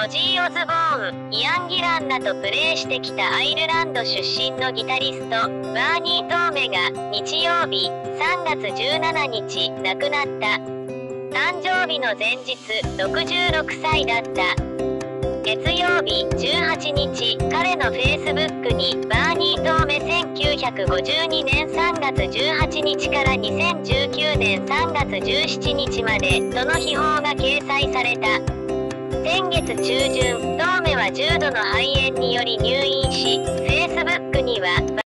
オジー・オズボーン、イアン・ギランナとプレーしてきたアイルランド出身のギタリスト、バーニー・トーメが日曜日3月17日亡くなった。誕生日の前日66歳だった。月曜日18日彼の Facebook にバーニー・トーメ1952年3月18日から2019年3月17日までその秘宝が掲載された。先月中旬、トーメは重度の肺炎により入院し、